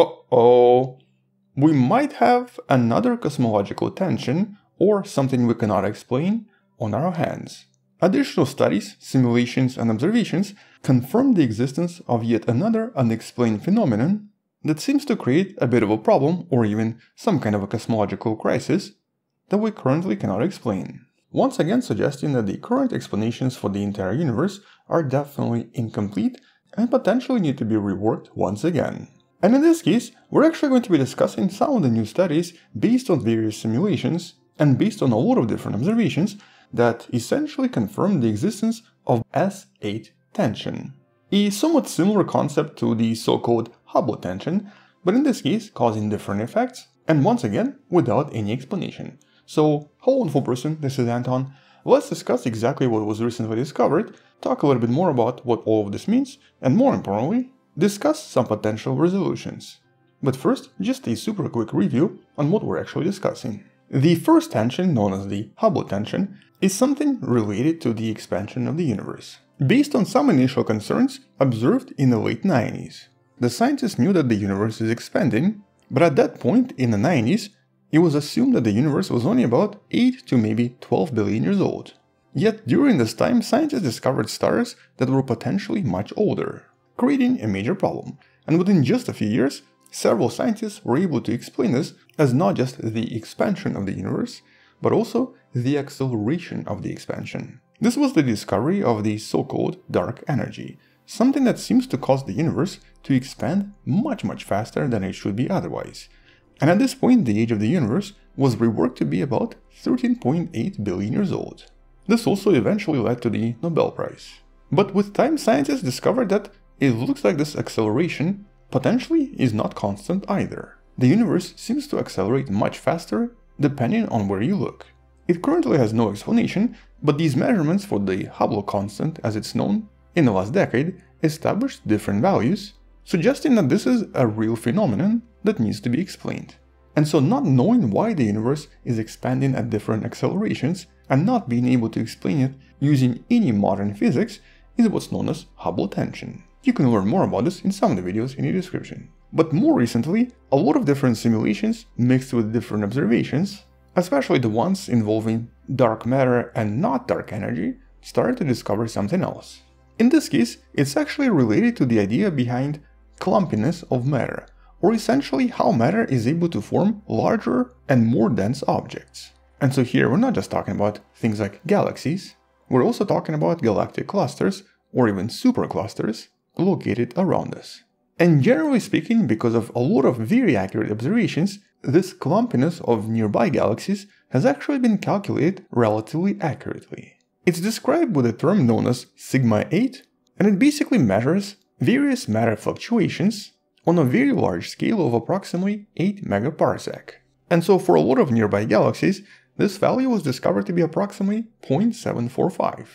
uh-oh, we might have another cosmological tension or something we cannot explain on our hands. Additional studies, simulations and observations confirm the existence of yet another unexplained phenomenon that seems to create a bit of a problem or even some kind of a cosmological crisis that we currently cannot explain. Once again suggesting that the current explanations for the entire universe are definitely incomplete and potentially need to be reworked once again. And in this case, we're actually going to be discussing some of the new studies based on various simulations and based on a lot of different observations that essentially confirm the existence of S8 tension. A somewhat similar concept to the so-called Hubble tension, but in this case causing different effects, and once again without any explanation. So, hello wonderful person, this is Anton. Let's discuss exactly what was recently discovered, talk a little bit more about what all of this means, and more importantly, discuss some potential resolutions. But first, just a super quick review on what we're actually discussing. The first tension, known as the Hubble tension, is something related to the expansion of the universe. Based on some initial concerns observed in the late 90s, the scientists knew that the universe is expanding, but at that point in the 90s, it was assumed that the universe was only about 8 to maybe 12 billion years old. Yet during this time, scientists discovered stars that were potentially much older, creating a major problem. And within just a few years, several scientists were able to explain this as not just the expansion of the universe, but also the acceleration of the expansion. This was the discovery of the so-called dark energy, something that seems to cause the universe to expand much much faster than it should be otherwise. And at this point the age of the universe was reworked to be about 13.8 billion years old. This also eventually led to the Nobel Prize. But with time scientists discovered that it looks like this acceleration potentially is not constant either. The universe seems to accelerate much faster depending on where you look. It currently has no explanation, but these measurements for the Hubble constant as it's known in the last decade established different values, suggesting that this is a real phenomenon that needs to be explained. And so not knowing why the universe is expanding at different accelerations and not being able to explain it using any modern physics is what's known as Hubble tension. You can learn more about this in some of the videos in the description. But more recently, a lot of different simulations mixed with different observations, especially the ones involving dark matter and not dark energy, started to discover something else. In this case, it's actually related to the idea behind clumpiness of matter, or essentially how matter is able to form larger and more dense objects. And so here we're not just talking about things like galaxies, we're also talking about galactic clusters or even superclusters located around us. And generally speaking, because of a lot of very accurate observations, this clumpiness of nearby galaxies has actually been calculated relatively accurately. It's described with a term known as sigma 8, and it basically measures various matter fluctuations on a very large scale of approximately 8 megaparsec. And so for a lot of nearby galaxies, this value was discovered to be approximately 0.745.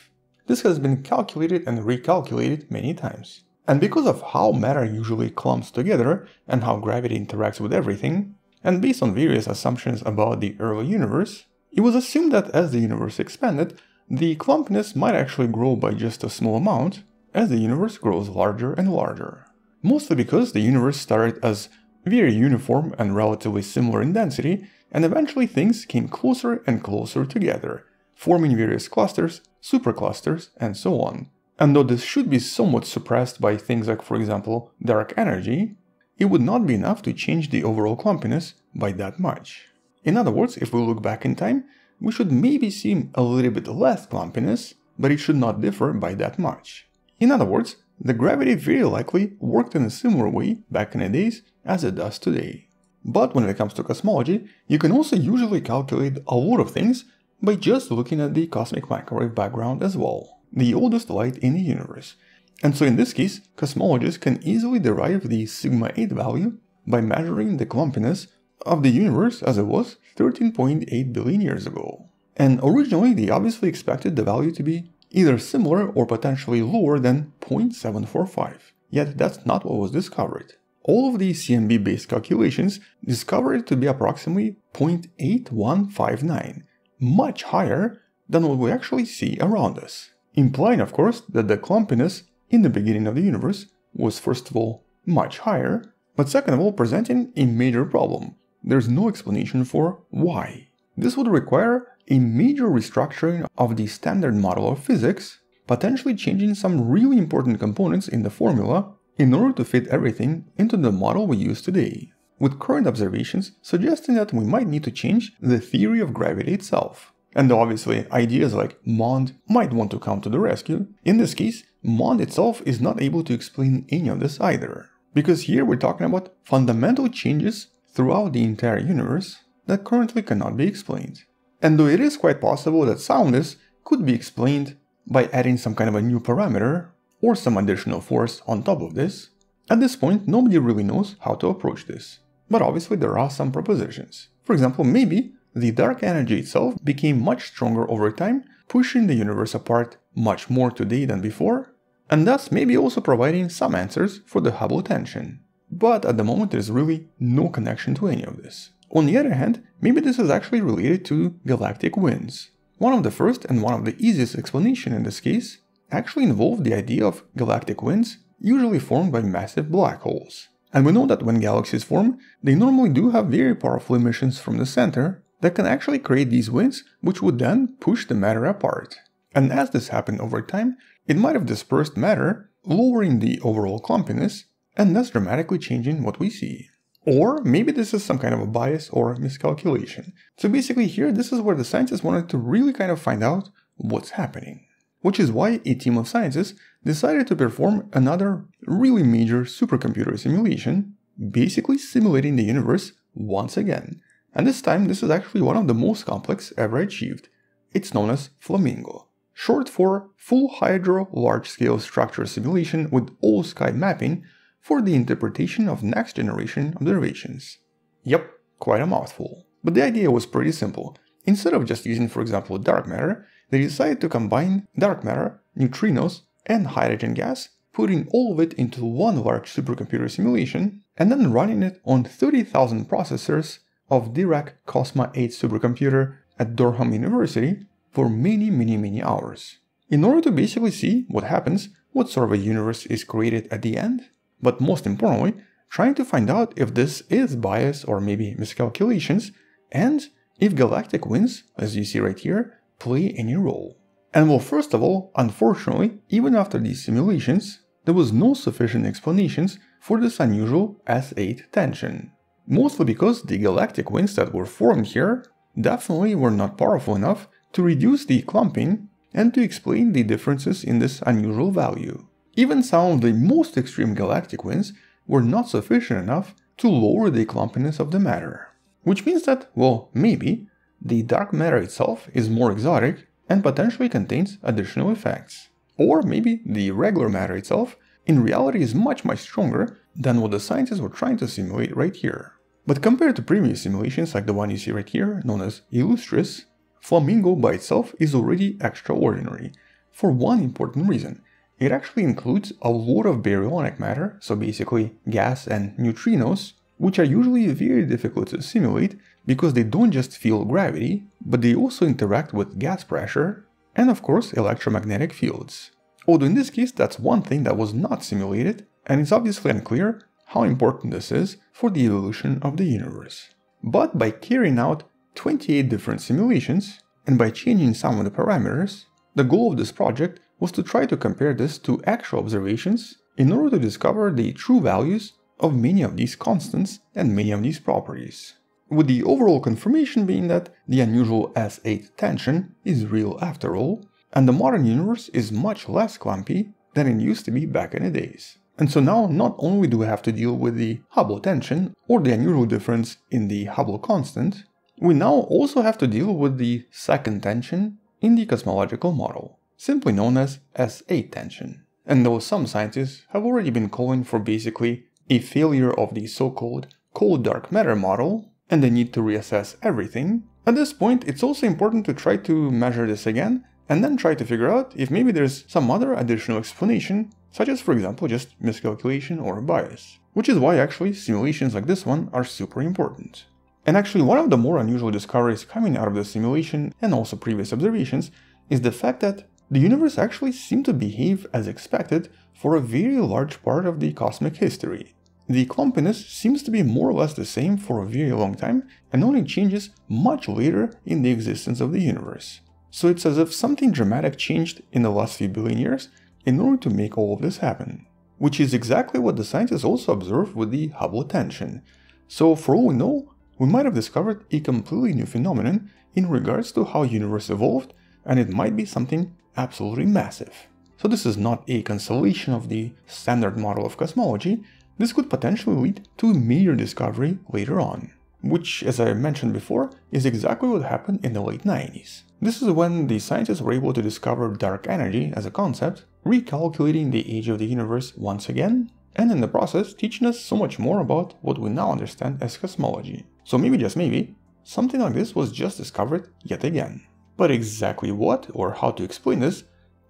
This has been calculated and recalculated many times. And because of how matter usually clumps together and how gravity interacts with everything, and based on various assumptions about the early universe, it was assumed that as the universe expanded, the clumpiness might actually grow by just a small amount as the universe grows larger and larger. Mostly because the universe started as very uniform and relatively similar in density, and eventually things came closer and closer together, forming various clusters, superclusters, and so on. And though this should be somewhat suppressed by things like, for example, dark energy, it would not be enough to change the overall clumpiness by that much. In other words, if we look back in time, we should maybe see a little bit less clumpiness, but it should not differ by that much. In other words, the gravity very likely worked in a similar way back in the days as it does today. But when it comes to cosmology, you can also usually calculate a lot of things by just looking at the cosmic microwave background as well the oldest light in the universe. And so in this case, cosmologists can easily derive the sigma 8 value by measuring the clumpiness of the universe as it was 13.8 billion years ago. And originally they obviously expected the value to be either similar or potentially lower than 0.745. Yet that's not what was discovered. All of these CMB based calculations discovered it to be approximately 0.8159, much higher than what we actually see around us implying of course that the clumpiness in the beginning of the universe was first of all much higher but second of all presenting a major problem. There's no explanation for why. This would require a major restructuring of the standard model of physics, potentially changing some really important components in the formula in order to fit everything into the model we use today, with current observations suggesting that we might need to change the theory of gravity itself. And obviously, ideas like Mond might want to come to the rescue. In this case, Mond itself is not able to explain any of this either. Because here we're talking about fundamental changes throughout the entire universe that currently cannot be explained. And though it is quite possible that this could be explained by adding some kind of a new parameter or some additional force on top of this, at this point nobody really knows how to approach this. But obviously there are some propositions. For example, maybe the dark energy itself became much stronger over time, pushing the universe apart much more today than before, and thus maybe also providing some answers for the Hubble tension. But at the moment there's really no connection to any of this. On the other hand, maybe this is actually related to galactic winds. One of the first and one of the easiest explanation in this case actually involved the idea of galactic winds usually formed by massive black holes. And we know that when galaxies form, they normally do have very powerful emissions from the center that can actually create these winds which would then push the matter apart. And as this happened over time, it might have dispersed matter, lowering the overall clumpiness, and thus dramatically changing what we see. Or maybe this is some kind of a bias or miscalculation. So basically here, this is where the scientists wanted to really kind of find out what's happening. Which is why a team of scientists decided to perform another really major supercomputer simulation, basically simulating the universe once again, and this time this is actually one of the most complex ever achieved. It's known as Flamingo, short for Full Hydro Large-Scale Structure Simulation with All-Sky Mapping for the interpretation of next-generation observations. Yep, quite a mouthful. But the idea was pretty simple. Instead of just using, for example, dark matter, they decided to combine dark matter, neutrinos, and hydrogen gas, putting all of it into one large supercomputer simulation, and then running it on 30,000 processors of Dirac Cosma 8 supercomputer at Durham University for many, many, many hours. In order to basically see what happens, what sort of a universe is created at the end, but most importantly, trying to find out if this is bias or maybe miscalculations, and if galactic winds, as you see right here, play any role. And well, first of all, unfortunately, even after these simulations, there was no sufficient explanations for this unusual S8 tension. Mostly because the galactic winds that were formed here definitely were not powerful enough to reduce the clumping and to explain the differences in this unusual value. Even some of the most extreme galactic winds were not sufficient enough to lower the clumpiness of the matter. Which means that, well, maybe, the dark matter itself is more exotic and potentially contains additional effects. Or maybe the regular matter itself in reality is much much stronger than what the scientists were trying to simulate right here. But compared to previous simulations like the one you see right here, known as Illustris, Flamingo by itself is already extraordinary, for one important reason. It actually includes a lot of baryonic matter, so basically gas and neutrinos, which are usually very difficult to simulate because they don't just feel gravity, but they also interact with gas pressure and of course electromagnetic fields. Although in this case that's one thing that was not simulated, and it's obviously unclear how important this is for the evolution of the universe. But by carrying out 28 different simulations, and by changing some of the parameters, the goal of this project was to try to compare this to actual observations in order to discover the true values of many of these constants and many of these properties. With the overall confirmation being that the unusual S8 tension is real after all, and the modern universe is much less clumpy than it used to be back in the days. And so now not only do we have to deal with the Hubble tension or the unusual difference in the Hubble constant, we now also have to deal with the second tension in the cosmological model, simply known as S8 tension. And though some scientists have already been calling for basically a failure of the so-called cold dark matter model and the need to reassess everything, at this point it's also important to try to measure this again and then try to figure out if maybe there's some other additional explanation, such as for example just miscalculation or bias. Which is why actually simulations like this one are super important. And actually one of the more unusual discoveries coming out of the simulation and also previous observations is the fact that the universe actually seemed to behave as expected for a very large part of the cosmic history. the clumpiness seems to be more or less the same for a very long time and only changes much later in the existence of the universe. So it's as if something dramatic changed in the last few billion years in order to make all of this happen. Which is exactly what the scientists also observed with the Hubble tension. So for all we know, we might have discovered a completely new phenomenon in regards to how universe evolved and it might be something absolutely massive. So this is not a cancellation of the standard model of cosmology, this could potentially lead to a major discovery later on, which, as I mentioned before, is exactly what happened in the late 90s. This is when the scientists were able to discover dark energy as a concept, recalculating the age of the universe once again, and in the process teaching us so much more about what we now understand as cosmology. So maybe just maybe, something like this was just discovered yet again. But exactly what or how to explain this,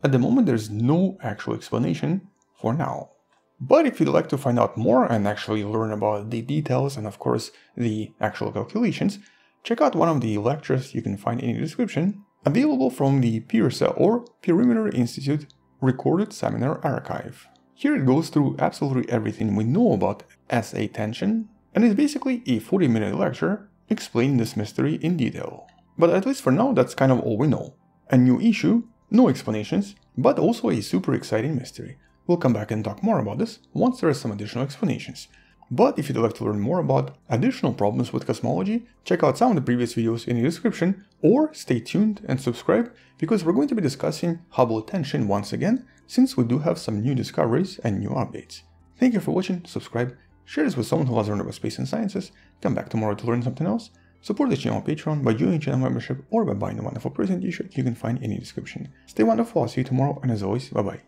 at the moment there's no actual explanation for now. But if you'd like to find out more and actually learn about the details and of course the actual calculations, check out one of the lectures you can find in the description, available from the PIRSA or Perimeter Institute recorded seminar archive. Here it goes through absolutely everything we know about S8 tension, and is basically a 40 minute lecture explaining this mystery in detail. But at least for now, that's kind of all we know. A new issue, no explanations, but also a super exciting mystery. We'll come back and talk more about this once there are some additional explanations. But if you'd like to learn more about additional problems with cosmology, check out some of the previous videos in the description or stay tuned and subscribe because we're going to be discussing Hubble tension once again since we do have some new discoveries and new updates. Thank you for watching, subscribe, share this with someone who has learned about space and sciences, come back tomorrow to learn something else, support the channel on Patreon by joining channel membership or by buying a wonderful present t-shirt you can find in the description. Stay wonderful, I'll see you tomorrow and as always, bye bye.